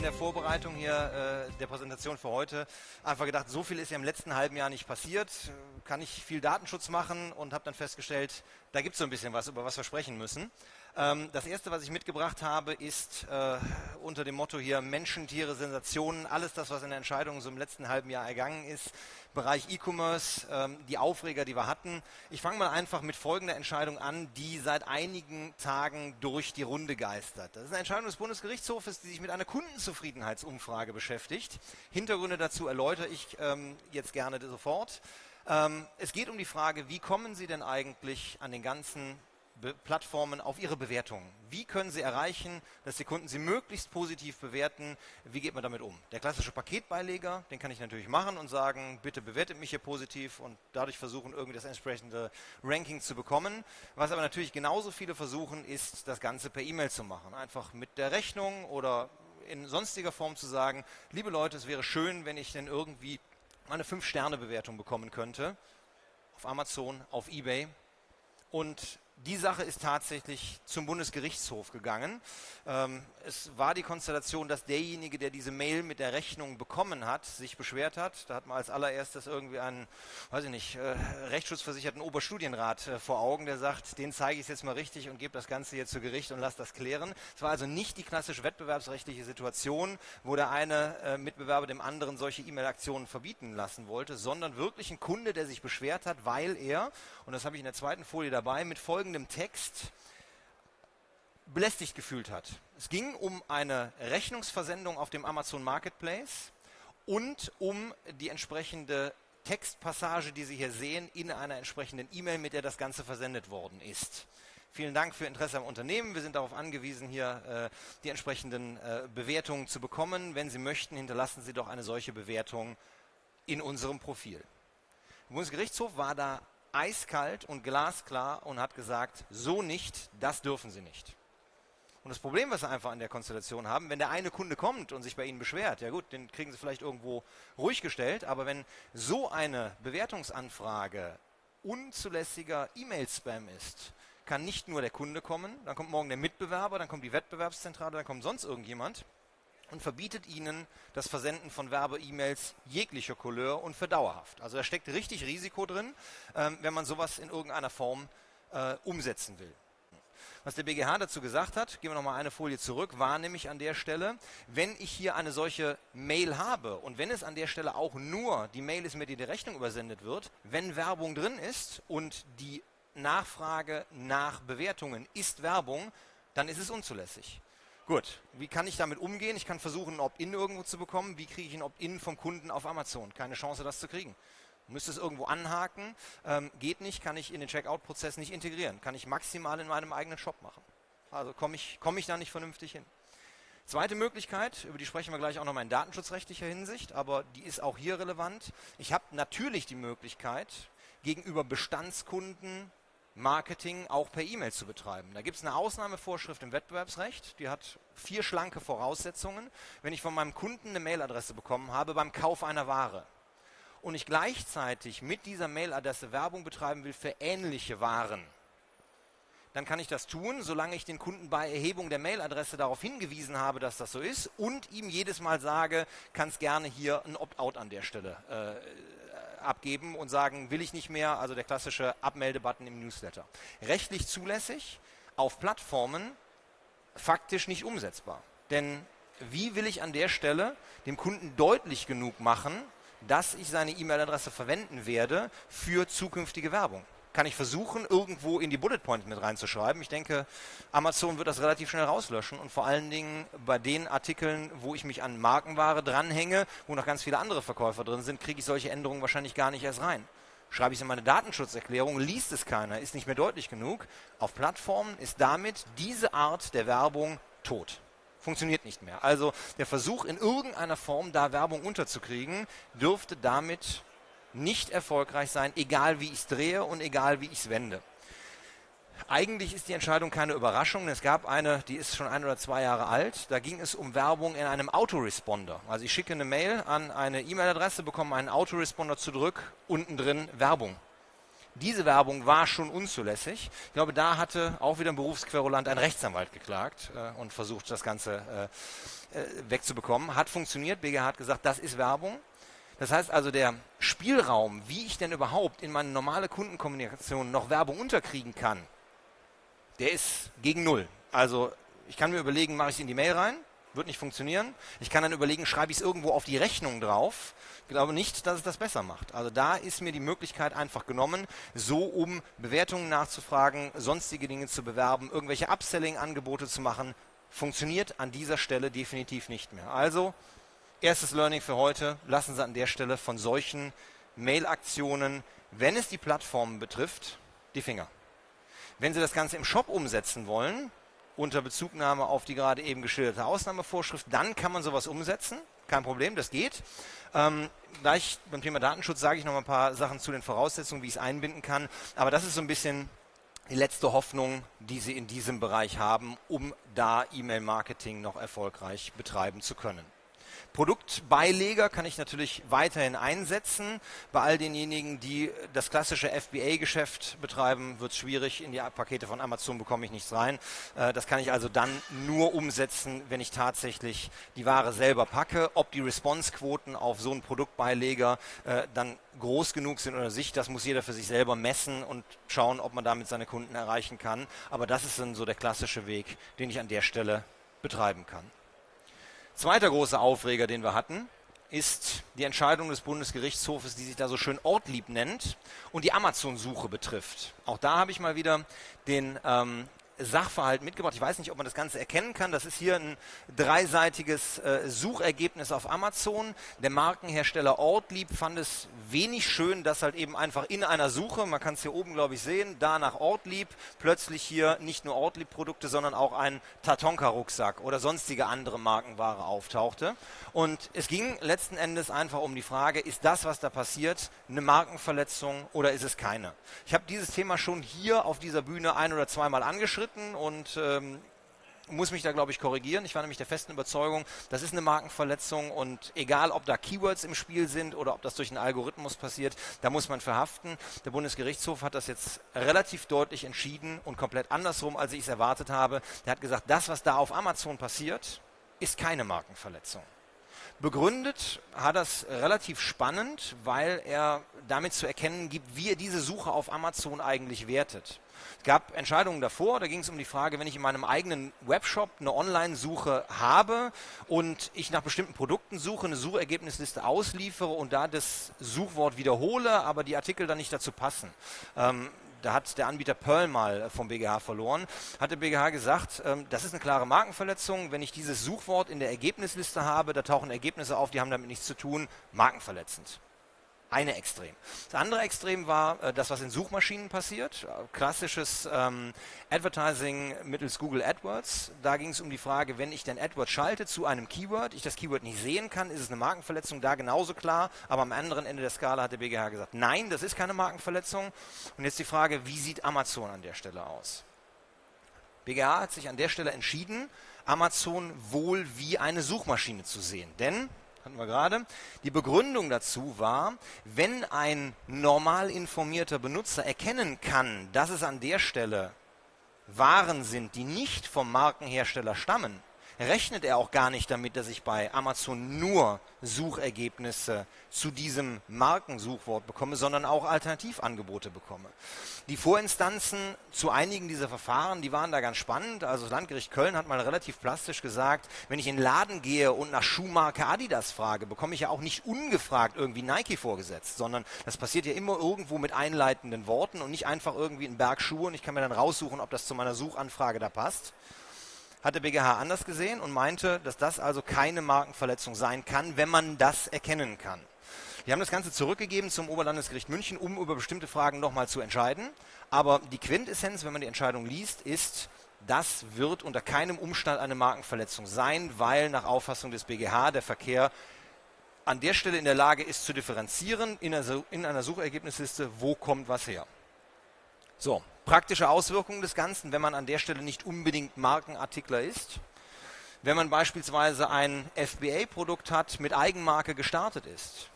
in der Vorbereitung hier äh, der Präsentation für heute einfach gedacht, so viel ist ja im letzten halben Jahr nicht passiert. Kann ich viel Datenschutz machen und habe dann festgestellt, da gibt es so ein bisschen was, über was wir sprechen müssen. Ähm, das erste, was ich mitgebracht habe, ist äh, unter dem Motto hier Menschen, Tiere, Sensationen, alles das, was in der Entscheidung so im letzten halben Jahr ergangen ist, Bereich E-Commerce, ähm, die Aufreger, die wir hatten. Ich fange mal einfach mit folgender Entscheidung an, die seit einigen Tagen durch die Runde geistert. Das ist eine Entscheidung des Bundesgerichtshofes, die sich mit einer Kundenzufriedenheitsumfrage beschäftigt. Hintergründe dazu erläutere ich ähm, jetzt gerne sofort. Ähm, es geht um die Frage, wie kommen Sie denn eigentlich an den ganzen Plattformen auf ihre Bewertungen. Wie können Sie erreichen, dass die Kunden sie möglichst positiv bewerten? Wie geht man damit um? Der klassische Paketbeileger, den kann ich natürlich machen und sagen, bitte bewertet mich hier positiv und dadurch versuchen, irgendwie das entsprechende Ranking zu bekommen. Was aber natürlich genauso viele versuchen, ist, das Ganze per E-Mail zu machen. Einfach mit der Rechnung oder in sonstiger Form zu sagen, liebe Leute, es wäre schön, wenn ich denn irgendwie eine 5-Sterne-Bewertung bekommen könnte. Auf Amazon, auf Ebay. Und die Sache ist tatsächlich zum Bundesgerichtshof gegangen. Ähm, es war die Konstellation, dass derjenige, der diese Mail mit der Rechnung bekommen hat, sich beschwert hat. Da hat man als allererstes irgendwie einen, weiß ich nicht, äh, rechtsschutzversicherten Oberstudienrat äh, vor Augen, der sagt, den zeige ich jetzt mal richtig und gebe das Ganze jetzt zu Gericht und lasse das klären. Es war also nicht die klassische wettbewerbsrechtliche Situation, wo der eine äh, Mitbewerber dem anderen solche E-Mail-Aktionen verbieten lassen wollte, sondern wirklich ein Kunde, der sich beschwert hat, weil er, und das habe ich in der zweiten Folie dabei, mit folgendem folgendem Text belästigt gefühlt hat. Es ging um eine Rechnungsversendung auf dem Amazon Marketplace und um die entsprechende Textpassage, die Sie hier sehen, in einer entsprechenden E-Mail, mit der das Ganze versendet worden ist. Vielen Dank für Interesse am Unternehmen. Wir sind darauf angewiesen, hier äh, die entsprechenden äh, Bewertungen zu bekommen. Wenn Sie möchten, hinterlassen Sie doch eine solche Bewertung in unserem Profil. Der Bundesgerichtshof war da eiskalt und glasklar und hat gesagt, so nicht, das dürfen Sie nicht. Und das Problem, was Sie einfach an der Konstellation haben, wenn der eine Kunde kommt und sich bei Ihnen beschwert, ja gut, den kriegen Sie vielleicht irgendwo ruhig gestellt, aber wenn so eine Bewertungsanfrage unzulässiger E-Mail-Spam ist, kann nicht nur der Kunde kommen, dann kommt morgen der Mitbewerber, dann kommt die Wettbewerbszentrale, dann kommt sonst irgendjemand und verbietet ihnen das Versenden von Werbe-E-Mails jeglicher Couleur und für dauerhaft. Also da steckt richtig Risiko drin, ähm, wenn man sowas in irgendeiner Form äh, umsetzen will. Was der BGH dazu gesagt hat, gehen wir nochmal eine Folie zurück, war nämlich an der Stelle, wenn ich hier eine solche Mail habe und wenn es an der Stelle auch nur die Mail ist, mit der die Rechnung übersendet wird, wenn Werbung drin ist und die Nachfrage nach Bewertungen ist Werbung, dann ist es unzulässig. Gut, wie kann ich damit umgehen? Ich kann versuchen, ein Opt-in irgendwo zu bekommen. Wie kriege ich ein Opt-in vom Kunden auf Amazon? Keine Chance, das zu kriegen. Müsste es irgendwo anhaken, ähm, geht nicht, kann ich in den Checkout-Prozess nicht integrieren, kann ich maximal in meinem eigenen Shop machen. Also komme ich, komm ich da nicht vernünftig hin. Zweite Möglichkeit, über die sprechen wir gleich auch nochmal in datenschutzrechtlicher Hinsicht, aber die ist auch hier relevant. Ich habe natürlich die Möglichkeit, gegenüber Bestandskunden Marketing auch per E-Mail zu betreiben. Da gibt es eine Ausnahmevorschrift im Wettbewerbsrecht, die hat vier schlanke Voraussetzungen. Wenn ich von meinem Kunden eine Mailadresse bekommen habe beim Kauf einer Ware und ich gleichzeitig mit dieser Mailadresse Werbung betreiben will für ähnliche Waren, dann kann ich das tun, solange ich den Kunden bei Erhebung der Mailadresse darauf hingewiesen habe, dass das so ist und ihm jedes Mal sage, kannst gerne hier ein Opt-out an der Stelle äh, abgeben und sagen, will ich nicht mehr, also der klassische Abmeldebutton im Newsletter. Rechtlich zulässig, auf Plattformen faktisch nicht umsetzbar. Denn wie will ich an der Stelle dem Kunden deutlich genug machen, dass ich seine E-Mail-Adresse verwenden werde für zukünftige Werbung? Kann ich versuchen, irgendwo in die Bullet Points mit reinzuschreiben. Ich denke, Amazon wird das relativ schnell rauslöschen und vor allen Dingen bei den Artikeln, wo ich mich an Markenware dranhänge, wo noch ganz viele andere Verkäufer drin sind, kriege ich solche Änderungen wahrscheinlich gar nicht erst rein. Schreibe ich es in meine Datenschutzerklärung, liest es keiner, ist nicht mehr deutlich genug. Auf Plattformen ist damit diese Art der Werbung tot funktioniert nicht mehr. Also der Versuch in irgendeiner Form da Werbung unterzukriegen, dürfte damit nicht erfolgreich sein, egal wie ich es drehe und egal wie ich es wende. Eigentlich ist die Entscheidung keine Überraschung. Es gab eine, die ist schon ein oder zwei Jahre alt. Da ging es um Werbung in einem Autoresponder. Also ich schicke eine Mail an eine E-Mail-Adresse, bekomme einen Autoresponder zurück, unten drin Werbung. Diese Werbung war schon unzulässig. Ich glaube, da hatte auch wieder ein Berufsquerulant ein Rechtsanwalt geklagt äh, und versucht, das Ganze äh, äh wegzubekommen. Hat funktioniert. BGH hat gesagt, das ist Werbung. Das heißt also, der Spielraum, wie ich denn überhaupt in meine normale Kundenkommunikation noch Werbung unterkriegen kann, der ist gegen Null. Also ich kann mir überlegen, mache ich es in die Mail rein, wird nicht funktionieren. Ich kann dann überlegen, schreibe ich es irgendwo auf die Rechnung drauf. Ich glaube nicht, dass es das besser macht. Also da ist mir die Möglichkeit einfach genommen, so um Bewertungen nachzufragen, sonstige Dinge zu bewerben, irgendwelche Upselling-Angebote zu machen, funktioniert an dieser Stelle definitiv nicht mehr. Also erstes Learning für heute, lassen Sie an der Stelle von solchen Mail-Aktionen, wenn es die Plattformen betrifft, die Finger. Wenn Sie das Ganze im Shop umsetzen wollen, unter Bezugnahme auf die gerade eben geschilderte Ausnahmevorschrift, dann kann man sowas umsetzen. Kein Problem, das geht. Ähm, gleich beim Thema Datenschutz sage ich noch mal ein paar Sachen zu den Voraussetzungen, wie ich es einbinden kann. Aber das ist so ein bisschen die letzte Hoffnung, die Sie in diesem Bereich haben, um da E-Mail-Marketing noch erfolgreich betreiben zu können. Produktbeileger kann ich natürlich weiterhin einsetzen. Bei all denjenigen, die das klassische FBA-Geschäft betreiben, wird es schwierig. In die Pakete von Amazon bekomme ich nichts rein. Äh, das kann ich also dann nur umsetzen, wenn ich tatsächlich die Ware selber packe. Ob die Responsequoten auf so einen Produktbeileger äh, dann groß genug sind oder sich, das muss jeder für sich selber messen und schauen, ob man damit seine Kunden erreichen kann. Aber das ist dann so der klassische Weg, den ich an der Stelle betreiben kann. Zweiter großer Aufreger, den wir hatten, ist die Entscheidung des Bundesgerichtshofes, die sich da so schön Ortlieb nennt und die Amazon-Suche betrifft. Auch da habe ich mal wieder den ähm, Sachverhalt mitgebracht. Ich weiß nicht, ob man das Ganze erkennen kann. Das ist hier ein dreiseitiges äh, Suchergebnis auf Amazon. Der Markenhersteller Ortlieb fand es wenig schön, dass halt eben einfach in einer Suche, man kann es hier oben glaube ich sehen, da nach Ortlieb plötzlich hier nicht nur Ortlieb-Produkte, sondern auch ein Tatonka-Rucksack oder sonstige andere Markenware auftauchte. Und es ging letzten Endes einfach um die Frage, ist das, was da passiert, eine Markenverletzung oder ist es keine? Ich habe dieses Thema schon hier auf dieser Bühne ein oder zweimal angeschritten bestritten und ähm, muss mich da, glaube ich, korrigieren. Ich war nämlich der festen Überzeugung, das ist eine Markenverletzung und egal, ob da Keywords im Spiel sind oder ob das durch einen Algorithmus passiert, da muss man verhaften. Der Bundesgerichtshof hat das jetzt relativ deutlich entschieden und komplett andersrum, als ich es erwartet habe. Der hat gesagt, das, was da auf Amazon passiert, ist keine Markenverletzung. Begründet hat das relativ spannend, weil er damit zu erkennen gibt, wie er diese Suche auf Amazon eigentlich wertet. Es gab Entscheidungen davor, da ging es um die Frage, wenn ich in meinem eigenen Webshop eine Online-Suche habe und ich nach bestimmten Produkten suche, eine Suchergebnisliste ausliefere und da das Suchwort wiederhole, aber die Artikel dann nicht dazu passen. Ähm, da hat der Anbieter Pearl mal vom BGH verloren, hat der BGH gesagt, ähm, das ist eine klare Markenverletzung. Wenn ich dieses Suchwort in der Ergebnisliste habe, da tauchen Ergebnisse auf, die haben damit nichts zu tun, markenverletzend eine Extrem. Das andere Extrem war äh, das, was in Suchmaschinen passiert. Klassisches ähm, Advertising mittels Google AdWords. Da ging es um die Frage, wenn ich den AdWords schalte zu einem Keyword, ich das Keyword nicht sehen kann, ist es eine Markenverletzung da genauso klar. Aber am anderen Ende der Skala hat der BGH gesagt, nein, das ist keine Markenverletzung. Und jetzt die Frage, wie sieht Amazon an der Stelle aus? BGH hat sich an der Stelle entschieden, Amazon wohl wie eine Suchmaschine zu sehen. Denn hatten wir gerade. Die Begründung dazu war, wenn ein normal informierter Benutzer erkennen kann, dass es an der Stelle Waren sind, die nicht vom Markenhersteller stammen, rechnet er auch gar nicht damit, dass ich bei Amazon nur Suchergebnisse zu diesem Markensuchwort bekomme, sondern auch Alternativangebote bekomme. Die Vorinstanzen zu einigen dieser Verfahren, die waren da ganz spannend. Also das Landgericht Köln hat mal relativ plastisch gesagt, wenn ich in den Laden gehe und nach Schuhmarke Adidas frage, bekomme ich ja auch nicht ungefragt irgendwie Nike vorgesetzt, sondern das passiert ja immer irgendwo mit einleitenden Worten und nicht einfach irgendwie ein Berg Schuhe und ich kann mir dann raussuchen, ob das zu meiner Suchanfrage da passt hat der BGH anders gesehen und meinte, dass das also keine Markenverletzung sein kann, wenn man das erkennen kann. Wir haben das Ganze zurückgegeben zum Oberlandesgericht München, um über bestimmte Fragen nochmal zu entscheiden. Aber die Quintessenz, wenn man die Entscheidung liest, ist, das wird unter keinem Umstand eine Markenverletzung sein, weil nach Auffassung des BGH der Verkehr an der Stelle in der Lage ist zu differenzieren in einer, Suchergebnisliste, wo kommt was her. So, praktische Auswirkungen des Ganzen, wenn man an der Stelle nicht unbedingt Markenartikler ist. Wenn man beispielsweise ein FBA-Produkt hat, mit Eigenmarke gestartet ist.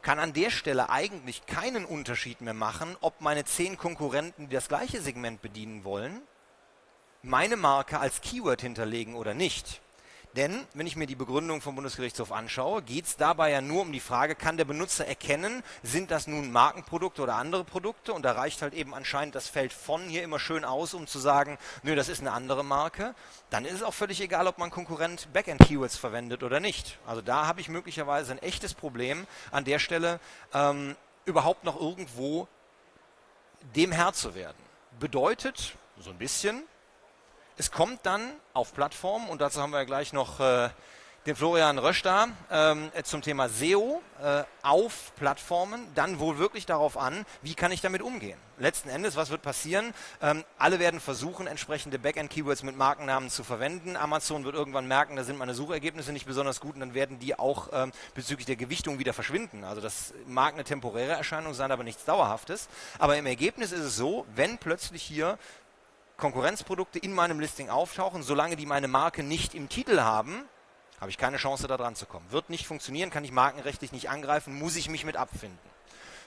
kann an der Stelle eigentlich keinen Unterschied mehr machen, ob meine zehn Konkurrenten, die das gleiche Segment bedienen wollen, meine Marke als Keyword hinterlegen oder nicht. Denn wenn ich mir die Begründung vom Bundesgerichtshof anschaue, geht es dabei ja nur um die Frage, kann der Benutzer erkennen, sind das nun Markenprodukte oder andere Produkte? Und da reicht halt eben anscheinend das Feld von hier immer schön aus, um zu sagen, nö, das ist eine andere Marke. Dann ist es auch völlig egal, ob mein Konkurrent Backend-Keywords verwendet oder nicht. Also da habe ich möglicherweise ein echtes Problem an der Stelle, ähm, überhaupt noch irgendwo dem Herr zu werden. Bedeutet, so ein bisschen, es kommt dann auf Plattformen, und dazu haben wir gleich noch äh, den Florian Rösch da, ähm, äh, zum Thema SEO äh, auf Plattformen, dann wohl wirklich darauf an, wie kann ich damit umgehen. Letzten Endes, was wird passieren? Ähm, alle werden versuchen, entsprechende Backend-Keywords mit Markennamen zu verwenden. Amazon wird irgendwann merken, da sind meine Suchergebnisse nicht besonders gut und dann werden die auch ähm, bezüglich der Gewichtung wieder verschwinden. Also das mag eine temporäre Erscheinung sein, aber nichts Dauerhaftes. Aber im Ergebnis ist es so, wenn plötzlich hier Konkurrenzprodukte in meinem Listing auftauchen, solange die meine Marke nicht im Titel haben, habe ich keine Chance da dran zu kommen. Wird nicht funktionieren, kann ich markenrechtlich nicht angreifen, muss ich mich mit abfinden.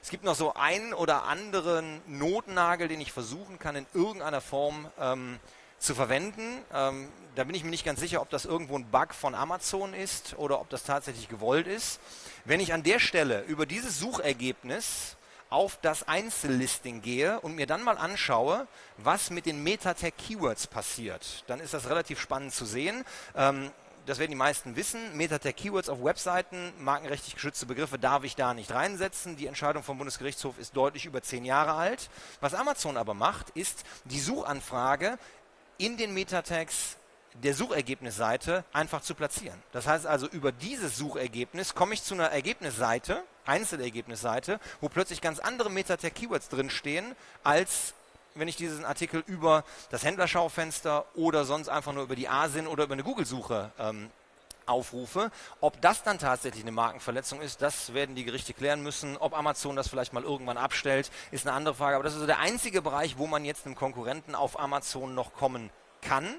Es gibt noch so einen oder anderen Notnagel, den ich versuchen kann, in irgendeiner Form ähm, zu verwenden. Ähm, da bin ich mir nicht ganz sicher, ob das irgendwo ein Bug von Amazon ist oder ob das tatsächlich gewollt ist. Wenn ich an der Stelle über dieses Suchergebnis auf das Einzellisting gehe und mir dann mal anschaue, was mit den Metatag Keywords passiert, dann ist das relativ spannend zu sehen. Ähm, das werden die meisten wissen. Metatag Keywords auf Webseiten, markenrechtlich geschützte Begriffe darf ich da nicht reinsetzen. Die Entscheidung vom Bundesgerichtshof ist deutlich über zehn Jahre alt. Was Amazon aber macht, ist die Suchanfrage in den Metatags der Suchergebnisseite einfach zu platzieren. Das heißt also, über dieses Suchergebnis komme ich zu einer Ergebnisseite, Einzelergebnisseite, wo plötzlich ganz andere Metatag-Keywords drinstehen, als wenn ich diesen Artikel über das Händlerschaufenster oder sonst einfach nur über die ASIN oder über eine Google-Suche ähm, aufrufe. Ob das dann tatsächlich eine Markenverletzung ist, das werden die Gerichte klären müssen. Ob Amazon das vielleicht mal irgendwann abstellt, ist eine andere Frage. Aber das ist so der einzige Bereich, wo man jetzt einem Konkurrenten auf Amazon noch kommen kann.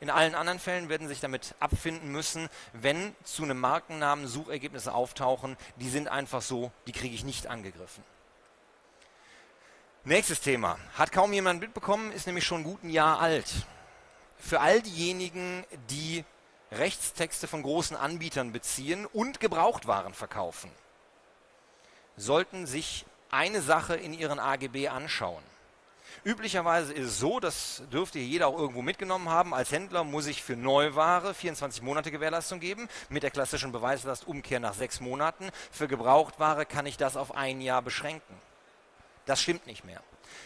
In allen anderen Fällen werden sich damit abfinden müssen, wenn zu einem Markennamen Suchergebnisse auftauchen, die sind einfach so, die kriege ich nicht angegriffen. Nächstes Thema. Hat kaum jemand mitbekommen, ist nämlich schon ein guten Jahr alt. Für all diejenigen, die Rechtstexte von großen Anbietern beziehen und Gebrauchtwaren verkaufen, sollten sich eine Sache in ihren AGB anschauen. Üblicherweise ist es so, das dürfte jeder auch irgendwo mitgenommen haben, als Händler muss ich für Neuware 24 Monate Gewährleistung geben, mit der klassischen Beweislastumkehr nach sechs Monaten. Für Gebrauchtware kann ich das auf ein Jahr beschränken. Das stimmt nicht mehr.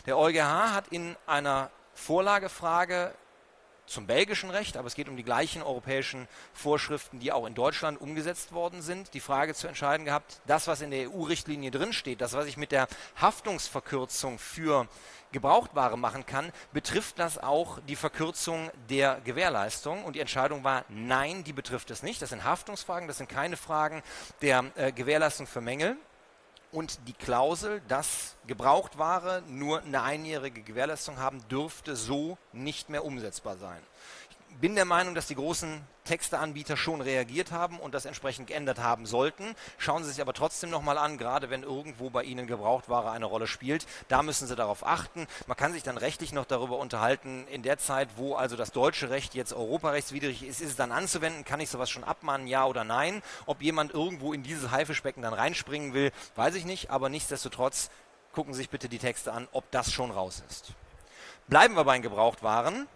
Der EuGH hat in einer Vorlagefrage zum belgischen Recht, aber es geht um die gleichen europäischen Vorschriften, die auch in Deutschland umgesetzt worden sind, die Frage zu entscheiden gehabt, das, was in der EU-Richtlinie drinsteht, das, was ich mit der Haftungsverkürzung für Gebrauchtware machen kann, betrifft das auch die Verkürzung der Gewährleistung? Und die Entscheidung war, nein, die betrifft es nicht. Das sind Haftungsfragen, das sind keine Fragen der äh, Gewährleistung für Mängel. Und die Klausel, dass Gebrauchtware nur eine einjährige Gewährleistung haben, dürfte so nicht mehr umsetzbar sein bin der Meinung, dass die großen Texteanbieter schon reagiert haben und das entsprechend geändert haben sollten. Schauen Sie sich aber trotzdem nochmal an, gerade wenn irgendwo bei Ihnen Gebrauchtware eine Rolle spielt. Da müssen Sie darauf achten. Man kann sich dann rechtlich noch darüber unterhalten, in der Zeit, wo also das deutsche Recht jetzt europarechtswidrig ist, ist es dann anzuwenden? Kann ich sowas schon abmahnen, ja oder nein? Ob jemand irgendwo in dieses Haifischbecken dann reinspringen will, weiß ich nicht, aber nichtsdestotrotz gucken Sie sich bitte die Texte an, ob das schon raus ist. Bleiben wir bei den Gebrauchtwaren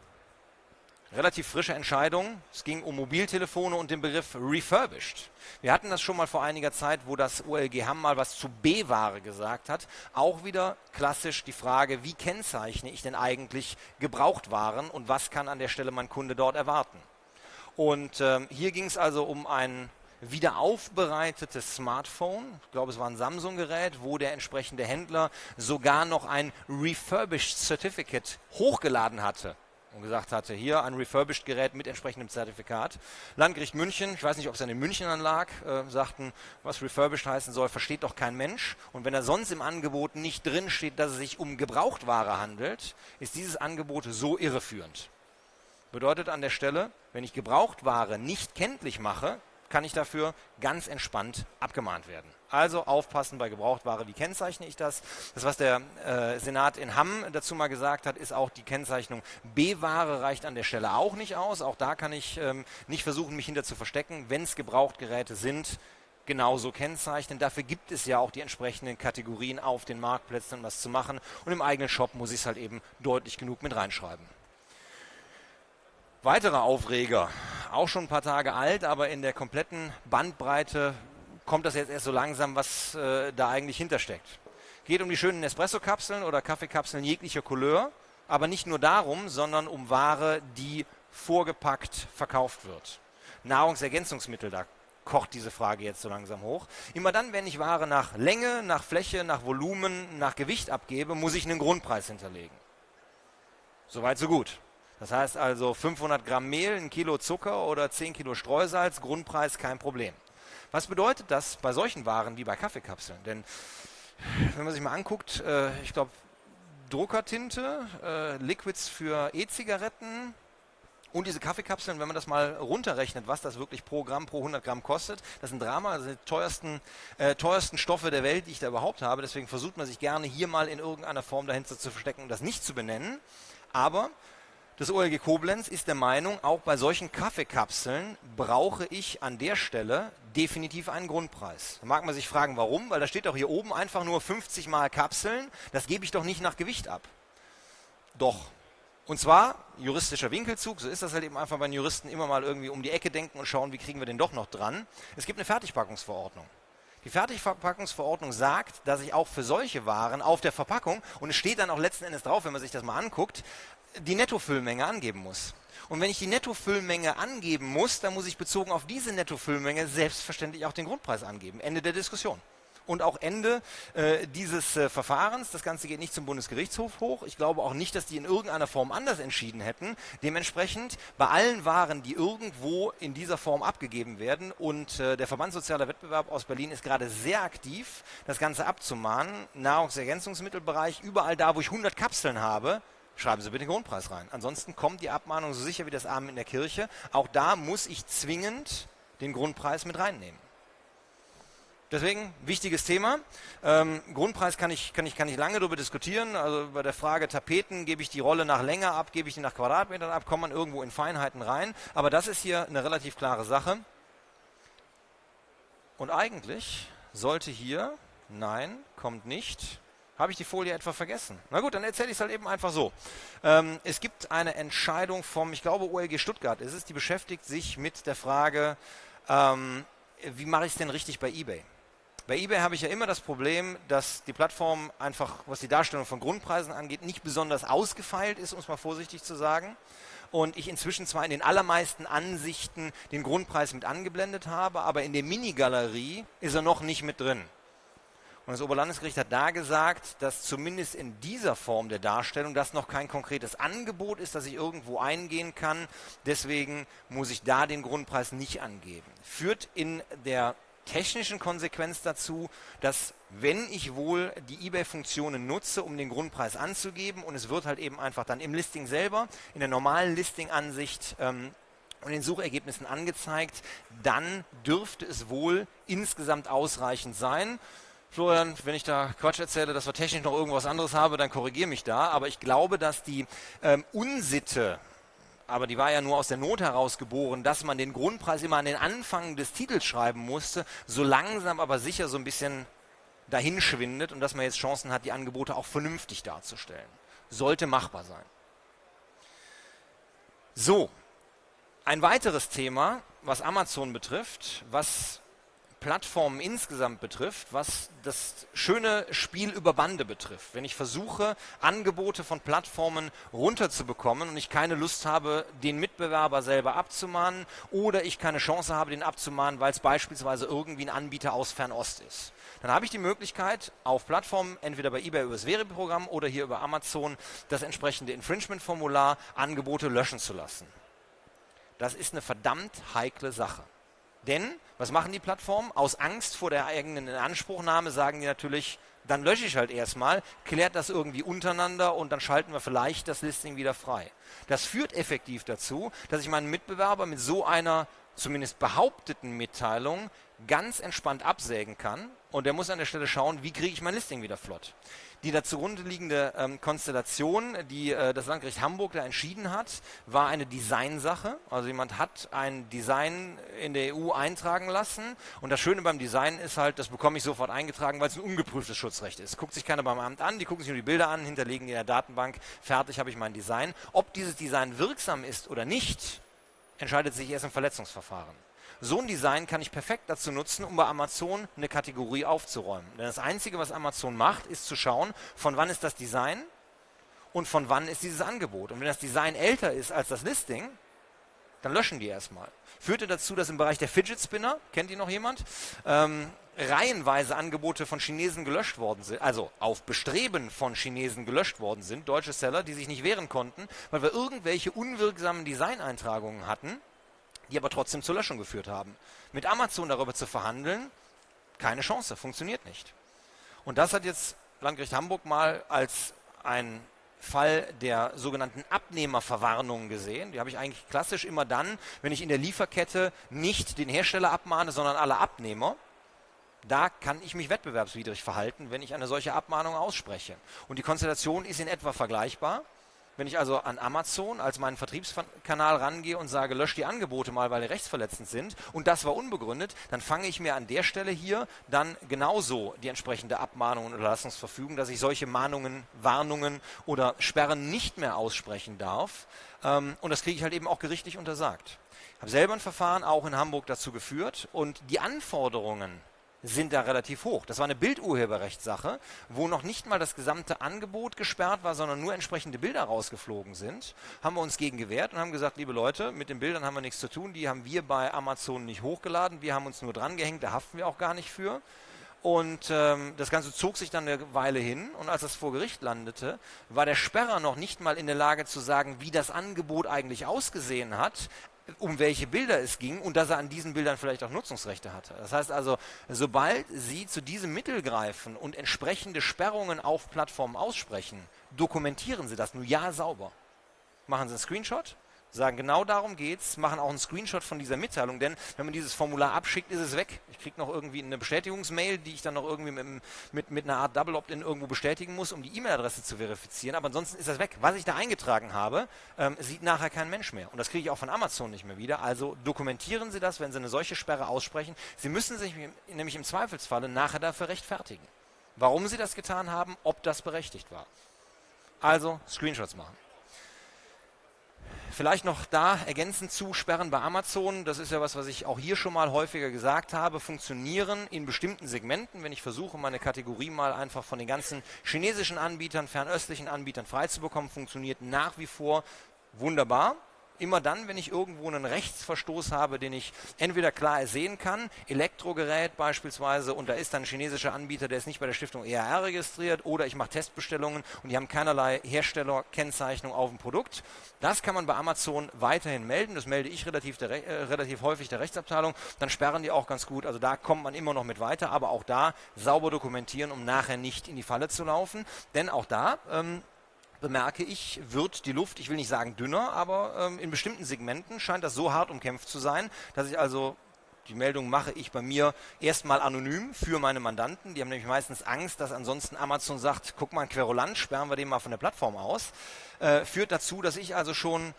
relativ frische Entscheidung. Es ging um Mobiltelefone und den Begriff refurbished. Wir hatten das schon mal vor einiger Zeit, wo das OLG Hamm mal was zu B-Ware gesagt hat. Auch wieder klassisch die Frage, wie kennzeichne ich denn eigentlich Gebrauchtwaren und was kann an der Stelle mein Kunde dort erwarten? Und ähm, hier ging es also um ein wieder aufbereitetes Smartphone, ich glaube es war ein Samsung-Gerät, wo der entsprechende Händler sogar noch ein Refurbished Certificate hochgeladen hatte und gesagt hatte, hier ein refurbished Gerät mit entsprechendem Zertifikat. Landgericht München, ich weiß nicht, ob es an den Münchnern lag, äh, sagten, was refurbished heißen soll, versteht doch kein Mensch. Und wenn er sonst im Angebot nicht drin steht, dass es sich um Gebrauchtware handelt, ist dieses Angebot so irreführend. Bedeutet an der Stelle, wenn ich Gebrauchtware nicht kenntlich mache, kann ich dafür ganz entspannt abgemahnt werden. Also aufpassen bei Gebrauchtware, wie kennzeichne ich das? Das, was der äh, Senat in Hamm dazu mal gesagt hat, ist auch die Kennzeichnung B-Ware reicht an der Stelle auch nicht aus. Auch da kann ich ähm, nicht versuchen, mich hinter zu verstecken. Wenn es Gebrauchtgeräte sind, genauso kennzeichnen. Dafür gibt es ja auch die entsprechenden Kategorien auf den Marktplätzen, um das zu machen. Und im eigenen Shop muss ich es halt eben deutlich genug mit reinschreiben. Weiterer Aufreger, auch schon ein paar Tage alt, aber in der kompletten Bandbreite kommt das jetzt erst so langsam, was äh, da eigentlich hintersteckt. Geht um die schönen Espresso-Kapseln oder Kaffeekapseln jeglicher Couleur, aber nicht nur darum, sondern um Ware, die vorgepackt verkauft wird. Nahrungsergänzungsmittel, da kocht diese Frage jetzt so langsam hoch. Immer dann, wenn ich Ware nach Länge, nach Fläche, nach Volumen, nach Gewicht abgebe, muss ich einen Grundpreis hinterlegen. Soweit, so gut. Das heißt also 500 Gramm Mehl, ein Kilo Zucker oder 10 Kilo Streusalz, Grundpreis kein Problem. Was bedeutet das bei solchen Waren wie bei Kaffeekapseln? Denn wenn man sich mal anguckt, äh, ich glaube, Druckertinte, äh, Liquids für E-Zigaretten, und diese Kaffeekapseln, wenn man das mal runterrechnet, was das wirklich pro Gramm, pro 100 Gramm kostet, das ist ein Drama, das sind die teuersten, äh, teuersten Stoffe der Welt, die ich da überhaupt habe. Deswegen versucht man sich gerne hier mal in irgendeiner Form dahinter zu verstecken, um das nicht zu benennen. Aber das OLG Koblenz ist der Meinung, auch bei solchen Kaffeekapseln brauche ich an der Stelle definitiv einen Grundpreis. Da mag man sich fragen, warum, weil da steht doch hier oben einfach nur 50 mal Kapseln. Das gebe ich doch nicht nach Gewicht ab. Doch, und zwar juristischer Winkelzug, so ist das halt eben einfach bei den Juristen immer mal irgendwie um die Ecke denken und schauen, wie kriegen wir den doch noch dran. Es gibt eine Fertigpackungsverordnung. Die Fertigverpackungsverordnung sagt, dass ich auch für solche Waren auf der Verpackung, und es steht dann auch letzten Endes drauf, wenn man sich das mal anguckt, die Nettofüllmenge angeben muss. Und wenn ich die Nettofüllmenge angeben muss, dann muss ich bezogen auf diese Nettofüllmenge selbstverständlich auch den Grundpreis angeben. Ende der Diskussion und auch Ende äh, dieses äh, Verfahrens. Das Ganze geht nicht zum Bundesgerichtshof hoch. Ich glaube auch nicht, dass die in irgendeiner Form anders entschieden hätten. Dementsprechend bei allen Waren, die irgendwo in dieser Form abgegeben werden und äh, der Verband Sozialer Wettbewerb aus Berlin ist gerade sehr aktiv, das Ganze abzumahnen. Nahrungsergänzungsmittelbereich, überall da, wo ich 100 Kapseln habe, schreiben Sie bitte den Grundpreis rein. Ansonsten kommt die Abmahnung so sicher wie das Amen in der Kirche. Auch da muss ich zwingend den Grundpreis mit reinnehmen. Deswegen, wichtiges Thema. Ähm, Grundpreis kann ich, kann, ich, kann ich lange darüber diskutieren. Also bei der Frage Tapeten, gebe ich die Rolle nach Länge ab, gebe ich die nach Quadratmetern ab, kommt man irgendwo in Feinheiten rein. Aber das ist hier eine relativ klare Sache. Und eigentlich sollte hier, nein, kommt nicht, habe ich die Folie etwa vergessen? Na gut, dann erzähle ich es halt eben einfach so. Ähm, es gibt eine Entscheidung vom, ich glaube, OLG Stuttgart ist es, die beschäftigt sich mit der Frage, ähm, wie mache ich es denn richtig bei eBay? Bei eBay habe ich ja immer das Problem, dass die Plattform einfach, was die Darstellung von Grundpreisen angeht, nicht besonders ausgefeilt ist, um es mal vorsichtig zu sagen. Und ich inzwischen zwar in den allermeisten Ansichten den Grundpreis mit angeblendet habe, aber in der Minigalerie ist er noch nicht mit drin. Und das Oberlandesgericht hat da gesagt, dass zumindest in dieser Form der Darstellung das noch kein konkretes Angebot ist, dass ich irgendwo eingehen kann. Deswegen muss ich da den Grundpreis nicht angeben. Führt in der technischen Konsequenz dazu, dass wenn ich wohl die eBay-Funktionen nutze, um den Grundpreis anzugeben und es wird halt eben einfach dann im Listing selber, in der normalen Listing-Ansicht ähm, und den Suchergebnissen angezeigt, dann dürfte es wohl insgesamt ausreichend sein. Florian, wenn ich da Quatsch erzähle, dass wir technisch noch irgendwas anderes haben, dann korrigiere mich da. Aber ich glaube, dass die ähm, Unsitte aber die war ja nur aus der Not heraus geboren, dass man den Grundpreis immer an den Anfang des Titels schreiben musste, so langsam aber sicher so ein bisschen dahinschwindet und dass man jetzt Chancen hat, die Angebote auch vernünftig darzustellen. Sollte machbar sein. So, ein weiteres Thema, was Amazon betrifft, was Plattformen insgesamt betrifft, was das schöne Spiel über Bande betrifft. Wenn ich versuche, Angebote von Plattformen runterzubekommen und ich keine Lust habe, den Mitbewerber selber abzumahnen oder ich keine Chance habe, den abzumahnen, weil es beispielsweise irgendwie ein Anbieter aus Fernost ist. Dann habe ich die Möglichkeit, auf Plattformen, entweder bei eBay über das Veri-Programm oder hier über Amazon, das entsprechende Infringement-Formular Angebote löschen zu lassen. Das ist eine verdammt heikle Sache. Denn, was machen die Plattformen? Aus Angst vor der eigenen Inanspruchnahme sagen die natürlich, dann lösche ich halt erstmal, klärt das irgendwie untereinander und dann schalten wir vielleicht das Listing wieder frei. Das führt effektiv dazu, dass ich meinen Mitbewerber mit so einer zumindest behaupteten Mitteilung ganz entspannt absägen kann und der muss an der Stelle schauen, wie kriege ich mein Listing wieder flott. Die dazugrunde liegende ähm, Konstellation, die äh, das Landgericht Hamburg da entschieden hat, war eine Designsache. Also jemand hat ein Design in der EU eintragen lassen und das Schöne beim Design ist halt, das bekomme ich sofort eingetragen, weil es ein ungeprüftes Schutzrecht ist. Guckt sich keiner beim Amt an, die gucken sich nur die Bilder an, hinterlegen die in der Datenbank, fertig habe ich mein Design. Ob dieses Design wirksam ist oder nicht, entscheidet sich erst im Verletzungsverfahren. So ein Design kann ich perfekt dazu nutzen, um bei Amazon eine Kategorie aufzuräumen. Denn das Einzige, was Amazon macht, ist zu schauen, von wann ist das Design und von wann ist dieses Angebot. Und wenn das Design älter ist als das Listing, dann löschen die erstmal. Führte dazu, dass im Bereich der Fidget Spinner, kennt ihr noch jemand, ähm, reihenweise Angebote von Chinesen gelöscht worden sind, also auf Bestreben von Chinesen gelöscht worden sind, deutsche Seller, die sich nicht wehren konnten, weil wir irgendwelche unwirksamen Designeintragungen hatten die aber trotzdem zur Löschung geführt haben. Mit Amazon darüber zu verhandeln, keine Chance, funktioniert nicht. Und das hat jetzt Landgericht Hamburg mal als ein Fall der sogenannten Abnehmerverwarnungen gesehen. Die habe ich eigentlich klassisch immer dann, wenn ich in der Lieferkette nicht den Hersteller abmahne, sondern alle Abnehmer. Da kann ich mich wettbewerbswidrig verhalten, wenn ich eine solche Abmahnung ausspreche. Und die Konstellation ist in etwa vergleichbar. Wenn ich also an Amazon als meinen Vertriebskanal rangehe und sage, lösch die Angebote mal, weil die rechtsverletzend sind und das war unbegründet, dann fange ich mir an der Stelle hier dann genauso die entsprechende Abmahnung und Unterlassungsverfügung, dass ich solche Mahnungen, Warnungen oder Sperren nicht mehr aussprechen darf. Ähm, und das kriege ich halt eben auch gerichtlich untersagt. Ich habe selber ein Verfahren auch in Hamburg dazu geführt und die Anforderungen sind da relativ hoch. Das war eine Bildurheberrechtssache, wo noch nicht mal das gesamte Angebot gesperrt war, sondern nur entsprechende Bilder rausgeflogen sind. Haben wir uns gegen gewehrt und haben gesagt, liebe Leute, mit den Bildern haben wir nichts zu tun, die haben wir bei Amazon nicht hochgeladen, wir haben uns nur dran gehängt, da haften wir auch gar nicht für. Und ähm, das Ganze zog sich dann eine Weile hin und als das vor Gericht landete, war der Sperrer noch nicht mal in der Lage zu sagen, wie das Angebot eigentlich ausgesehen hat, um welche Bilder es ging und dass er an diesen Bildern vielleicht auch Nutzungsrechte hatte. Das heißt also, sobald Sie zu diesem Mittel greifen und entsprechende Sperrungen auf Plattformen aussprechen, dokumentieren Sie das nur ja sauber. Machen Sie einen Screenshot, sagen, genau darum geht's, machen auch einen Screenshot von dieser Mitteilung, denn wenn man dieses Formular abschickt, ist es weg. Ich kriege noch irgendwie eine Bestätigungsmail, die ich dann noch irgendwie mit, mit, mit einer Art Double Opt-in irgendwo bestätigen muss, um die E-Mail-Adresse zu verifizieren, aber ansonsten ist das weg. Was ich da eingetragen habe, ähm, sieht nachher kein Mensch mehr. Und das kriege ich auch von Amazon nicht mehr wieder. Also dokumentieren Sie das, wenn Sie eine solche Sperre aussprechen. Sie müssen sich nämlich im Zweifelsfalle nachher dafür rechtfertigen. Warum Sie das getan haben, ob das berechtigt war. Also Screenshots machen. Vielleicht noch da ergänzend zu Sperren bei Amazon. Das ist ja was, was ich auch hier schon mal häufiger gesagt habe. Funktionieren in bestimmten Segmenten. Wenn ich versuche, meine Kategorie mal einfach von den ganzen chinesischen Anbietern, fernöstlichen Anbietern freizubekommen, funktioniert nach wie vor wunderbar immer dann, wenn ich irgendwo einen Rechtsverstoß habe, den ich entweder klar ersehen kann, Elektrogerät beispielsweise, und da ist dann ein chinesischer Anbieter, der ist nicht bei der Stiftung ERR registriert, oder ich mache Testbestellungen und die haben keinerlei Herstellerkennzeichnung auf dem Produkt. Das kann man bei Amazon weiterhin melden. Das melde ich relativ, der, äh, relativ häufig der Rechtsabteilung. Dann sperren die auch ganz gut. Also da kommt man immer noch mit weiter, aber auch da sauber dokumentieren, um nachher nicht in die Falle zu laufen. Denn auch da ähm, bemerke ich, wird die Luft, ich will nicht sagen dünner, aber ähm, in bestimmten Segmenten scheint das so hart umkämpft zu sein, dass ich also die Meldung mache ich bei mir erstmal anonym für meine Mandanten. Die haben nämlich meistens Angst, dass ansonsten Amazon sagt, guck mal, ein Querulant, sperren wir den mal von der Plattform aus. Äh, führt dazu, dass ich also schon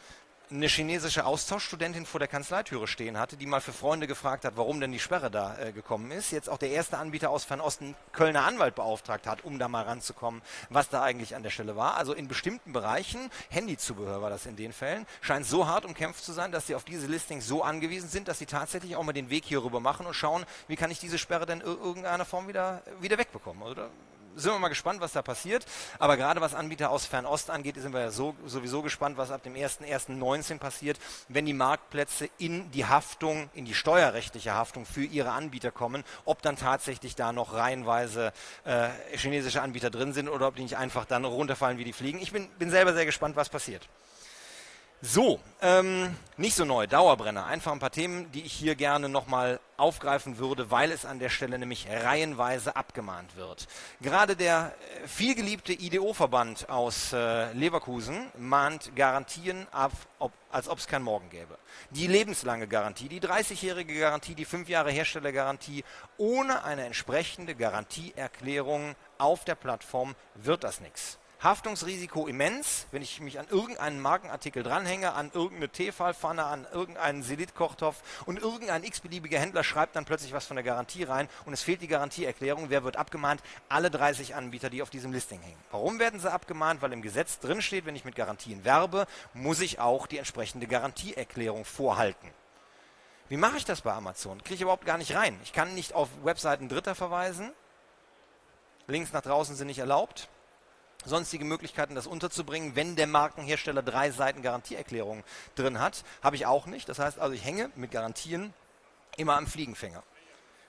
eine chinesische Austauschstudentin vor der Kanzleitüre stehen hatte, die mal für Freunde gefragt hat, warum denn die Sperre da äh, gekommen ist. Jetzt auch der erste Anbieter aus Fernosten Kölner Anwalt beauftragt hat, um da mal ranzukommen, was da eigentlich an der Stelle war. Also in bestimmten Bereichen, Handyzubehör war das in den Fällen, scheint so hart umkämpft zu sein, dass sie auf diese Listings so angewiesen sind, dass sie tatsächlich auch mal den Weg hier rüber machen und schauen, wie kann ich diese Sperre denn in irgendeiner Form wieder, wieder wegbekommen. Also sind wir mal gespannt, was da passiert. Aber gerade was Anbieter aus Fernost angeht, sind wir ja so, sowieso gespannt, was ab dem 1.1.19 passiert, wenn die Marktplätze in die Haftung, in die steuerrechtliche Haftung für ihre Anbieter kommen, ob dann tatsächlich da noch reihenweise äh, chinesische Anbieter drin sind oder ob die nicht einfach dann runterfallen wie die Fliegen. Ich bin, bin selber sehr gespannt, was passiert. So, ähm, nicht so neu, Dauerbrenner. Einfach ein paar Themen, die ich hier gerne nochmal aufgreifen würde, weil es an der Stelle nämlich reihenweise abgemahnt wird. Gerade der äh, vielgeliebte IDO-Verband aus äh, Leverkusen mahnt Garantien ab, ob, als ob es kein Morgen gäbe. Die lebenslange Garantie, die 30-jährige Garantie, die 5 Jahre Herstellergarantie, ohne eine entsprechende Garantieerklärung auf der Plattform wird das nichts. Haftungsrisiko immens, wenn ich mich an irgendeinen Markenartikel dranhänge, an irgendeine Tefalpfanne, an irgendeinen Silitkochtopf und irgendein x-beliebiger Händler schreibt dann plötzlich was von der Garantie rein und es fehlt die Garantieerklärung. Wer wird abgemahnt? Alle 30 Anbieter, die auf diesem Listing hängen. Warum werden sie abgemahnt? Weil im Gesetz drinsteht, wenn ich mit Garantien werbe, muss ich auch die entsprechende Garantieerklärung vorhalten. Wie mache ich das bei Amazon? Kriege ich überhaupt gar nicht rein. Ich kann nicht auf Webseiten Dritter verweisen. Links nach draußen sind nicht erlaubt sonstige Möglichkeiten, das unterzubringen, wenn der Markenhersteller drei Seiten Garantieerklärung drin hat. Habe ich auch nicht. Das heißt also, ich hänge mit Garantien immer am Fliegenfänger.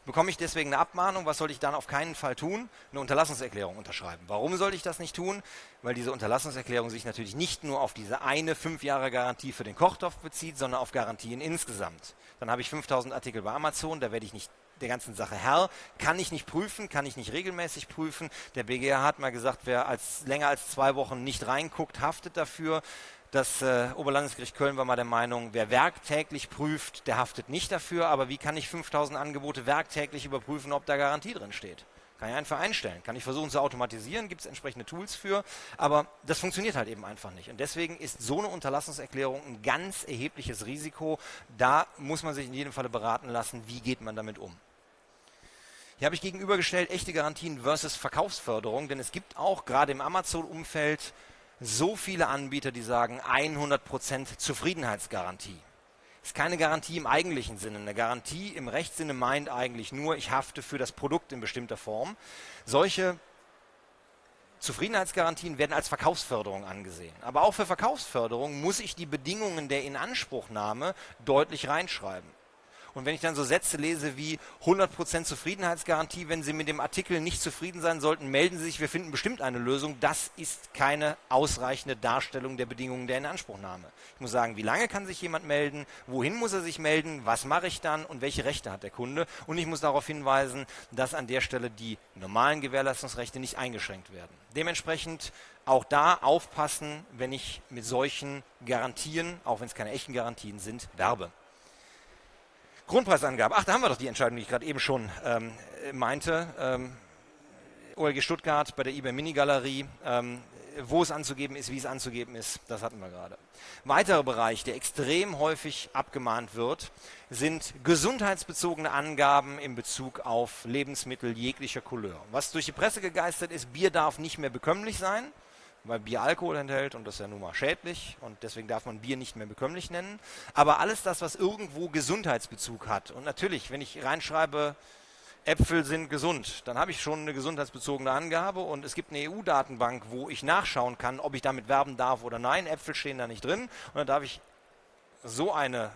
Bekomme ich deswegen eine Abmahnung, was sollte ich dann auf keinen Fall tun? Eine Unterlassungserklärung unterschreiben. Warum sollte ich das nicht tun? Weil diese Unterlassungserklärung sich natürlich nicht nur auf diese eine fünf Jahre Garantie für den Kochtopf bezieht, sondern auf Garantien insgesamt. Dann habe ich 5000 Artikel bei Amazon, da werde ich nicht der ganzen Sache Herr. Kann ich nicht prüfen, kann ich nicht regelmäßig prüfen. Der BGH hat mal gesagt, wer als, länger als zwei Wochen nicht reinguckt, haftet dafür. Das äh, Oberlandesgericht Köln war mal der Meinung, wer werktäglich prüft, der haftet nicht dafür. Aber wie kann ich 5000 Angebote werktäglich überprüfen, ob da Garantie drin steht? Kann ich einfach einstellen. Kann ich versuchen zu automatisieren, gibt es entsprechende Tools für, aber das funktioniert halt eben einfach nicht. Und deswegen ist so eine Unterlassungserklärung ein ganz erhebliches Risiko. Da muss man sich in jedem Falle beraten lassen, wie geht man damit um. Hier habe ich gegenübergestellt echte Garantien versus Verkaufsförderung, denn es gibt auch gerade im Amazon-Umfeld so viele Anbieter, die sagen 100% Zufriedenheitsgarantie. Ist keine Garantie im eigentlichen Sinne. Eine Garantie im Rechtssinne meint eigentlich nur, ich hafte für das Produkt in bestimmter Form. Solche Zufriedenheitsgarantien werden als Verkaufsförderung angesehen. Aber auch für Verkaufsförderung muss ich die Bedingungen der Inanspruchnahme deutlich reinschreiben. Und wenn ich dann so Sätze lese wie 100% Zufriedenheitsgarantie, wenn Sie mit dem Artikel nicht zufrieden sein sollten, melden Sie sich, wir finden bestimmt eine Lösung. Das ist keine ausreichende Darstellung der Bedingungen der Inanspruchnahme. Ich muss sagen, wie lange kann sich jemand melden, wohin muss er sich melden, was mache ich dann und welche Rechte hat der Kunde. Und ich muss darauf hinweisen, dass an der Stelle die normalen Gewährleistungsrechte nicht eingeschränkt werden. Dementsprechend auch da aufpassen, wenn ich mit solchen Garantien, auch wenn es keine echten Garantien sind, werbe. Grundpreisangabe. Ach, da haben wir doch die Entscheidung, die ich gerade eben schon ähm, meinte. Ähm, OLG Stuttgart bei der eBay Mini Galerie. Ähm, wo es anzugeben ist, wie es anzugeben ist, das hatten wir gerade. Weiterer Bereich, der extrem häufig abgemahnt wird, sind gesundheitsbezogene Angaben in Bezug auf Lebensmittel jeglicher Couleur. Was durch die Presse gegeistert ist, Bier darf nicht mehr bekömmlich sein weil Bier Alkohol enthält und das ist ja nun mal schädlich und deswegen darf man Bier nicht mehr bekömmlich nennen. Aber alles das, was irgendwo Gesundheitsbezug hat und natürlich, wenn ich reinschreibe, Äpfel sind gesund, dann habe ich schon eine gesundheitsbezogene Angabe und es gibt eine EU-Datenbank, wo ich nachschauen kann, ob ich damit werben darf oder nein. Äpfel stehen da nicht drin und dann darf ich so eine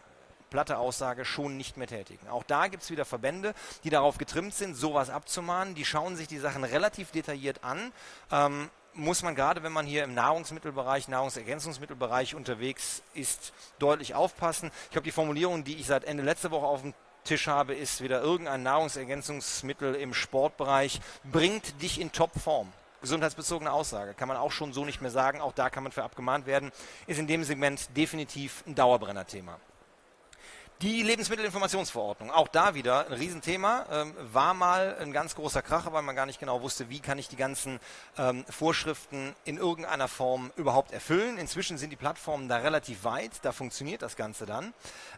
platte Aussage schon nicht mehr tätigen. Auch da gibt es wieder Verbände, die darauf getrimmt sind, sowas abzumahnen. Die schauen sich die Sachen relativ detailliert an. Ähm, muss man gerade, wenn man hier im Nahrungsmittelbereich, Nahrungsergänzungsmittelbereich unterwegs ist, deutlich aufpassen. Ich habe die Formulierung, die ich seit Ende letzter Woche auf dem Tisch habe, ist wieder irgendein Nahrungsergänzungsmittel im Sportbereich, bringt dich in Topform. Gesundheitsbezogene Aussage, kann man auch schon so nicht mehr sagen, auch da kann man für abgemahnt werden, ist in dem Segment definitiv ein Dauerbrenner-Thema. Die Lebensmittelinformationsverordnung, auch da wieder ein Riesenthema, ähm, war mal ein ganz großer Kracher, weil man gar nicht genau wusste, wie kann ich die ganzen ähm, Vorschriften in irgendeiner Form überhaupt erfüllen. Inzwischen sind die Plattformen da relativ weit, da funktioniert das Ganze dann.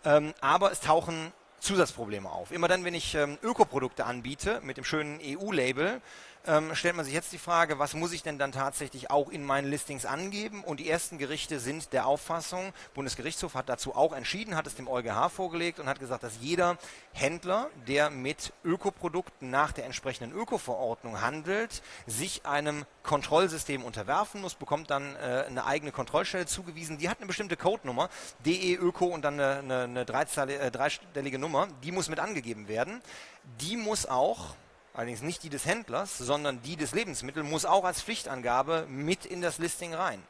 Ähm, aber es tauchen Zusatzprobleme auf. Immer dann, wenn ich ähm, Ökoprodukte anbiete mit dem schönen EU-Label, ähm, stellt man sich jetzt die Frage, was muss ich denn dann tatsächlich auch in meinen Listings angeben? Und die ersten Gerichte sind der Auffassung, Bundesgerichtshof hat dazu auch entschieden, hat es dem EuGH vorgelegt und hat gesagt, dass jeder Händler, der mit Ökoprodukten nach der entsprechenden Ökoverordnung handelt, sich einem Kontrollsystem unterwerfen muss, bekommt dann äh, eine eigene Kontrollstelle zugewiesen. Die hat eine bestimmte Codenummer, DE Öko und dann eine, eine, eine äh, dreistellige Nummer, die muss mit angegeben werden. Die muss auch allerdings nicht die des Händlers, sondern die des Lebensmittels, muss auch als Pflichtangabe mit in das Listing rein.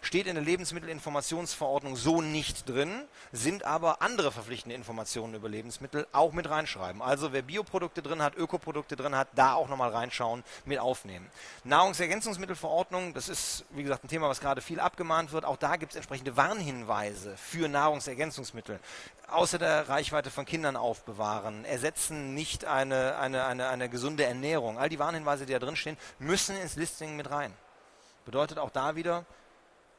Steht in der Lebensmittelinformationsverordnung so nicht drin, sind aber andere verpflichtende Informationen über Lebensmittel auch mit reinschreiben. Also wer Bioprodukte drin hat, Ökoprodukte drin hat, da auch nochmal reinschauen, mit aufnehmen. Nahrungsergänzungsmittelverordnung, das ist wie gesagt ein Thema, was gerade viel abgemahnt wird. Auch da gibt es entsprechende Warnhinweise für Nahrungsergänzungsmittel außer der Reichweite von Kindern aufbewahren, ersetzen nicht eine, eine, eine, eine gesunde Ernährung. All die Warnhinweise, die da drin stehen, müssen ins Listing mit rein. Bedeutet auch da wieder,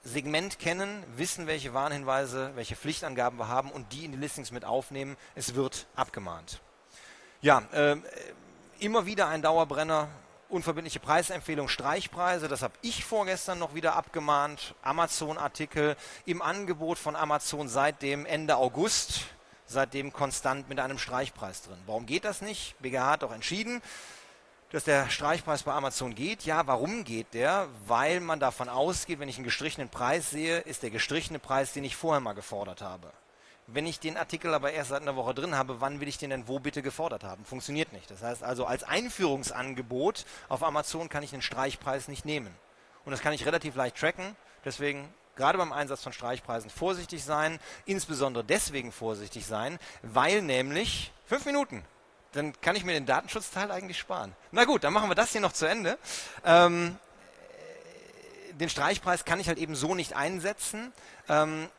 Segment kennen, wissen, welche Warnhinweise, welche Pflichtangaben wir haben und die in die Listings mit aufnehmen. Es wird abgemahnt. Ja, äh, immer wieder ein Dauerbrenner, unverbindliche Preisempfehlung, Streichpreise, das habe ich vorgestern noch wieder abgemahnt. Amazon-Artikel im Angebot von Amazon seit dem Ende August, seitdem konstant mit einem Streichpreis drin. Warum geht das nicht? BGH hat doch entschieden, dass der Streichpreis bei Amazon geht. Ja, warum geht der? Weil man davon ausgeht, wenn ich einen gestrichenen Preis sehe, ist der gestrichene Preis, den ich vorher mal gefordert habe. Wenn ich den Artikel aber erst seit einer Woche drin habe, wann will ich den denn wo bitte gefordert haben? Funktioniert nicht. Das heißt also, als Einführungsangebot auf Amazon kann ich den Streichpreis nicht nehmen. Und das kann ich relativ leicht tracken. Deswegen gerade beim Einsatz von Streichpreisen vorsichtig sein. Insbesondere deswegen vorsichtig sein, weil nämlich fünf Minuten. Dann kann ich mir den Datenschutzteil eigentlich sparen. Na gut, dann machen wir das hier noch zu Ende. Ähm, den Streichpreis kann ich halt eben so nicht einsetzen, ähm,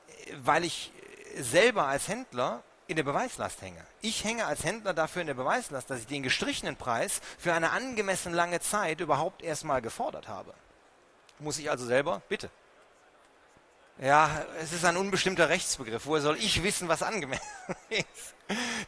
weil ich selber als Händler in der Beweislast hänge. Ich hänge als Händler dafür in der Beweislast, dass ich den gestrichenen Preis für eine angemessen lange Zeit überhaupt erstmal gefordert habe. Muss ich also selber, bitte. Ja, es ist ein unbestimmter Rechtsbegriff. Woher soll ich wissen, was angemessen ist?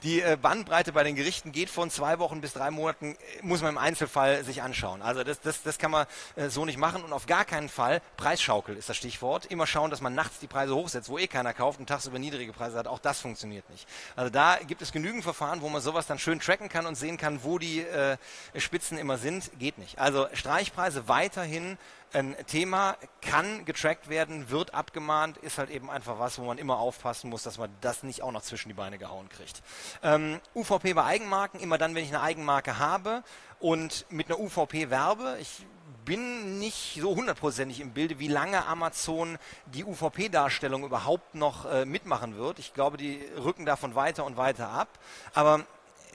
Die äh, Bandbreite bei den Gerichten geht von zwei Wochen bis drei Monaten, äh, muss man im Einzelfall sich anschauen. Also das, das, das kann man äh, so nicht machen und auf gar keinen Fall, Preisschaukel ist das Stichwort, immer schauen, dass man nachts die Preise hochsetzt, wo eh keiner kauft und tagsüber niedrige Preise hat. Auch das funktioniert nicht. Also da gibt es genügend Verfahren, wo man sowas dann schön tracken kann und sehen kann, wo die äh, Spitzen immer sind. Geht nicht. Also Streichpreise weiterhin ein Thema, kann getrackt werden, wird abgemahnt, ist halt eben einfach was, wo man immer aufpassen muss, dass man das nicht auch noch zwischen die Beine gehauen kriegt. Ähm, UVP bei Eigenmarken, immer dann, wenn ich eine Eigenmarke habe und mit einer UVP werbe, ich bin nicht so hundertprozentig im Bilde, wie lange Amazon die UVP-Darstellung überhaupt noch äh, mitmachen wird. Ich glaube, die rücken davon weiter und weiter ab. Aber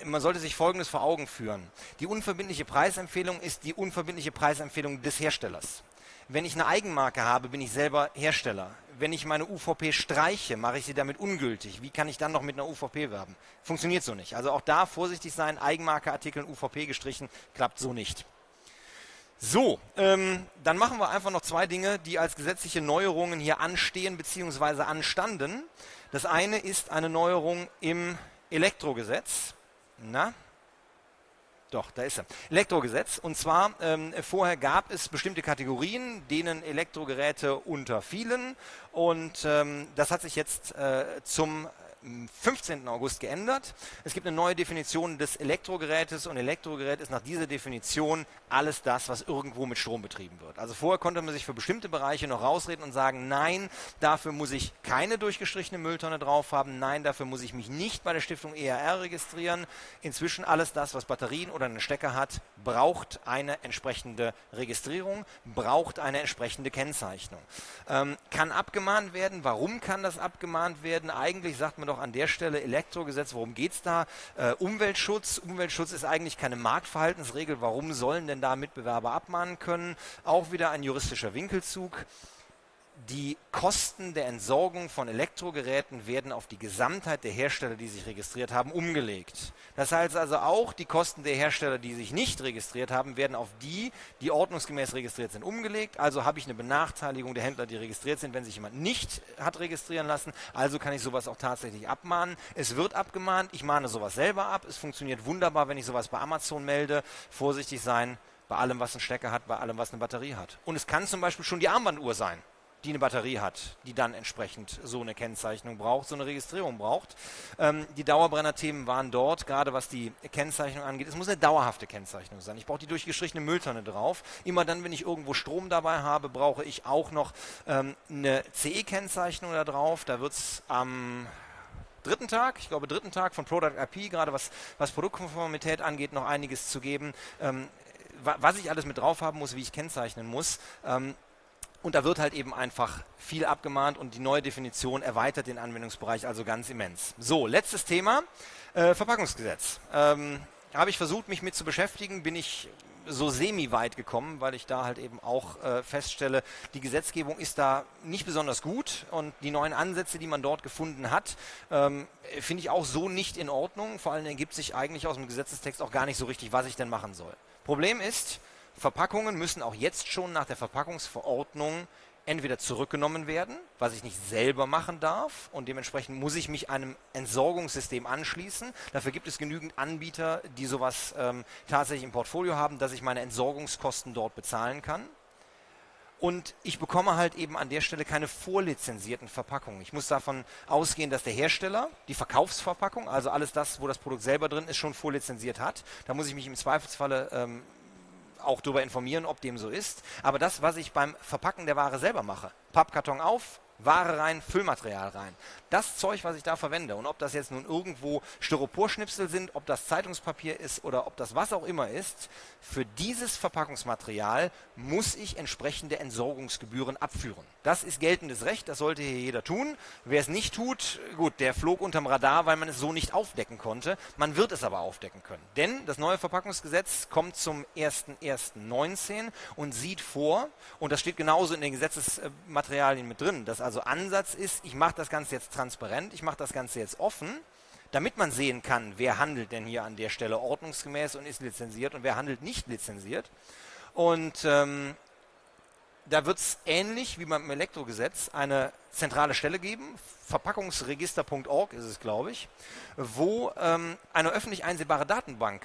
man sollte sich Folgendes vor Augen führen. Die unverbindliche Preisempfehlung ist die unverbindliche Preisempfehlung des Herstellers. Wenn ich eine Eigenmarke habe, bin ich selber Hersteller. Wenn ich meine UVP streiche, mache ich sie damit ungültig. Wie kann ich dann noch mit einer UVP werben? Funktioniert so nicht. Also auch da vorsichtig sein, Eigenmarkeartikeln UVP gestrichen, klappt so nicht. So, ähm, dann machen wir einfach noch zwei Dinge, die als gesetzliche Neuerungen hier anstehen bzw. anstanden. Das eine ist eine Neuerung im Elektrogesetz. Na, doch, da ist er. Elektrogesetz. Und zwar, ähm, vorher gab es bestimmte Kategorien, denen Elektrogeräte unterfielen. Und ähm, das hat sich jetzt äh, zum 15. August geändert. Es gibt eine neue Definition des Elektrogerätes und Elektrogerät ist nach dieser Definition alles das, was irgendwo mit Strom betrieben wird. Also vorher konnte man sich für bestimmte Bereiche noch rausreden und sagen, nein, dafür muss ich keine durchgestrichene Mülltonne drauf haben, nein, dafür muss ich mich nicht bei der Stiftung ERR registrieren. Inzwischen alles das, was Batterien oder einen Stecker hat, braucht eine entsprechende Registrierung, braucht eine entsprechende Kennzeichnung. Ähm, kann abgemahnt werden. Warum kann das abgemahnt werden? Eigentlich sagt man doch an der Stelle Elektrogesetz, worum geht es da? Äh, Umweltschutz. Umweltschutz ist eigentlich keine Marktverhaltensregel. Warum sollen denn da Mitbewerber abmahnen können? Auch wieder ein juristischer Winkelzug die Kosten der Entsorgung von Elektrogeräten werden auf die Gesamtheit der Hersteller, die sich registriert haben, umgelegt. Das heißt also auch, die Kosten der Hersteller, die sich nicht registriert haben, werden auf die, die ordnungsgemäß registriert sind, umgelegt. Also habe ich eine Benachteiligung der Händler, die registriert sind, wenn sich jemand nicht hat registrieren lassen. Also kann ich sowas auch tatsächlich abmahnen. Es wird abgemahnt. Ich mahne sowas selber ab. Es funktioniert wunderbar, wenn ich sowas bei Amazon melde. Vorsichtig sein bei allem, was einen Stecker hat, bei allem, was eine Batterie hat. Und es kann zum Beispiel schon die Armbanduhr sein die eine Batterie hat, die dann entsprechend so eine Kennzeichnung braucht, so eine Registrierung braucht. Ähm, die Dauerbrenner-Themen waren dort, gerade was die Kennzeichnung angeht. Es muss eine dauerhafte Kennzeichnung sein. Ich brauche die durchgestrichene Mülltonne drauf. Immer dann, wenn ich irgendwo Strom dabei habe, brauche ich auch noch ähm, eine CE-Kennzeichnung da drauf. Da wird es am dritten Tag, ich glaube dritten Tag von Product IP, gerade was, was Produktkonformität angeht, noch einiges zu geben. Ähm, was ich alles mit drauf haben muss, wie ich kennzeichnen muss. Ähm, Und da wird halt eben einfach viel abgemahnt und die neue Definition erweitert den Anwendungsbereich also ganz immens. So, letztes Thema, äh, Verpackungsgesetz. Ähm, Habe ich versucht, mich mit zu beschäftigen, bin ich so semi-weit gekommen, weil ich da halt eben auch äh, feststelle, die Gesetzgebung ist da nicht besonders gut und die neuen Ansätze, die man dort gefunden hat, ähm, finde ich auch so nicht in Ordnung. Vor allem ergibt sich eigentlich aus dem Gesetzestext auch gar nicht so richtig, was ich denn machen soll. Problem ist, Verpackungen müssen auch jetzt schon nach der Verpackungsverordnung entweder zurückgenommen werden, was ich nicht selber machen darf und dementsprechend muss ich mich einem Entsorgungssystem anschließen. Dafür gibt es genügend Anbieter, die sowas ähm, tatsächlich im Portfolio haben, dass ich meine Entsorgungskosten dort bezahlen kann. Und ich bekomme halt eben an der Stelle keine vorlizenzierten Verpackungen. Ich muss davon ausgehen, dass der Hersteller die Verkaufsverpackung, also alles das, wo das Produkt selber drin ist, schon vorlizenziert hat. Da muss ich mich im Zweifelsfalle ähm, auch darüber informieren, ob dem so ist. Aber das, was ich beim Verpacken der Ware selber mache, Pappkarton auf, Ware rein, Füllmaterial rein. Das Zeug, was ich da verwende und ob das jetzt nun irgendwo Styroporschnipsel sind, ob das Zeitungspapier ist oder ob das was auch immer ist, für dieses Verpackungsmaterial muss ich entsprechende Entsorgungsgebühren abführen. Das ist geltendes Recht, das sollte hier jeder tun. Wer es nicht tut, gut, der flog unterm Radar, weil man es so nicht aufdecken konnte. Man wird es aber aufdecken können. Denn das neue Verpackungsgesetz kommt zum 01.01.19 und sieht vor, und das steht genauso in den Gesetzesmaterialien mit drin, dass also Ansatz ist, ich mache das Ganze jetzt transparent, ich mache das Ganze jetzt offen, damit man sehen kann, wer handelt denn hier an der Stelle ordnungsgemäß und ist lizenziert und wer handelt nicht lizenziert. Und ähm, da wird es ähnlich wie beim Elektrogesetz eine zentrale Stelle geben, verpackungsregister.org ist es, glaube ich, wo ähm, eine öffentlich einsehbare Datenbank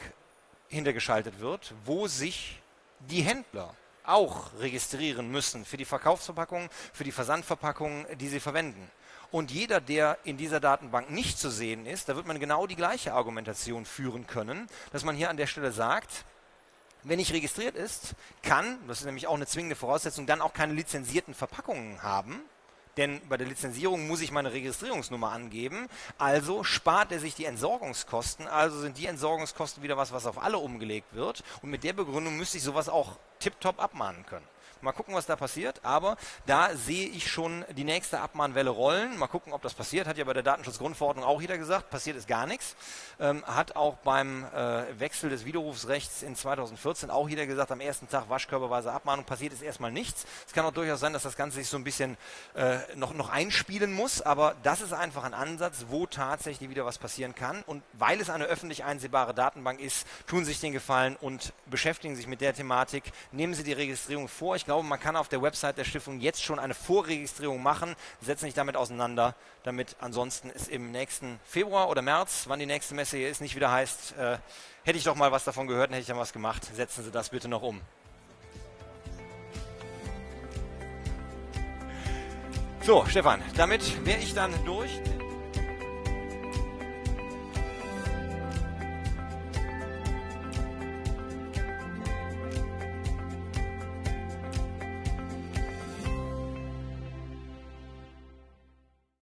hintergeschaltet wird, wo sich die Händler auch registrieren müssen für die Verkaufsverpackungen, für die Versandverpackungen, die sie verwenden. Und jeder, der in dieser Datenbank nicht zu sehen ist, da wird man genau die gleiche Argumentation führen können, dass man hier an der Stelle sagt, wenn nicht registriert ist, kann, das ist nämlich auch eine zwingende Voraussetzung, dann auch keine lizenzierten Verpackungen haben. Denn bei der Lizenzierung muss ich meine Registrierungsnummer angeben. Also spart er sich die Entsorgungskosten. Also sind die Entsorgungskosten wieder was, was auf alle umgelegt wird. Und mit der Begründung müsste ich sowas auch tiptop abmahnen können. Mal gucken, was da passiert. Aber da sehe ich schon die nächste Abmahnwelle rollen. Mal gucken, ob das passiert. Hat ja bei der Datenschutzgrundverordnung auch jeder gesagt. Passiert ist gar nichts. Ähm, hat auch beim äh, Wechsel des Widerrufsrechts in 2014 auch jeder gesagt, am ersten Tag waschkörperweise Abmahnung passiert ist erstmal nichts. Es kann auch durchaus sein, dass das Ganze sich so ein bisschen äh, noch, noch einspielen muss. Aber das ist einfach ein Ansatz, wo tatsächlich wieder was passieren kann. Und weil es eine öffentlich einsehbare Datenbank ist, tun sich den Gefallen und beschäftigen sich mit der Thematik. Nehmen Sie die Registrierung vor. Ich glaube, man kann auf der Website der Stiftung jetzt schon eine Vorregistrierung machen, setzen sich damit auseinander, damit ansonsten es im nächsten Februar oder März, wann die nächste Messe hier ist, nicht wieder heißt, äh, hätte ich doch mal was davon gehört, hätte ich dann was gemacht, setzen Sie das bitte noch um. So, Stefan, damit wäre ich dann durch.